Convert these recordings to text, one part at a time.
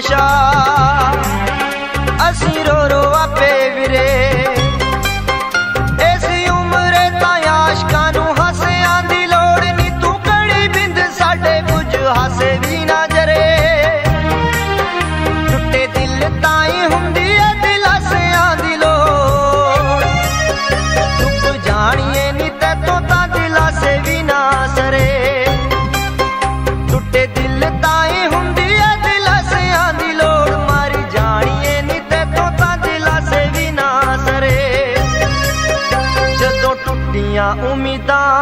भाषा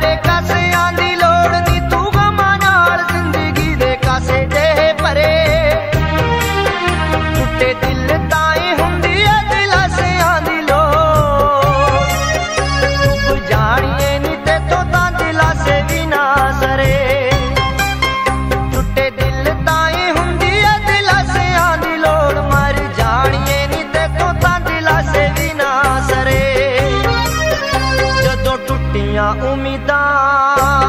ਤੇਰੇ ਦੀ ਲੋੜ ਨਹੀਂ ਤੂੰ ਗਮਾਂ ਜ਼ਿੰਦਗੀ ਦੇ ਕਾਸੇ ਦੇ ਭਰੇ ਟੁੱਟੇ ਦਿਲ ਤਾਂ minha umidade.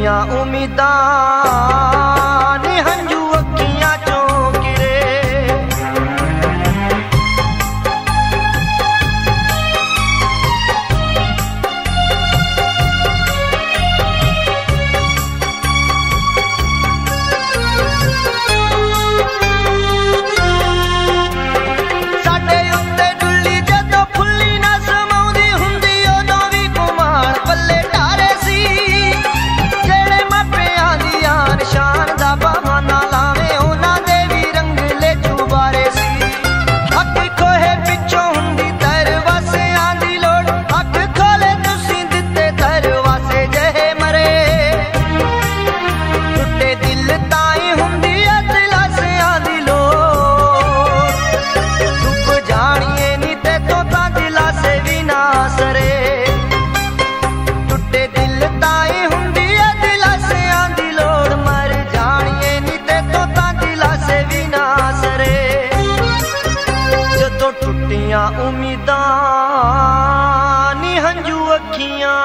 ਦੀਆਂ ਉਮੀਦਾਂ ਨਿਹੰਗ उमीदा नी हंजू अखियां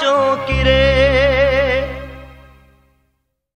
चों किरे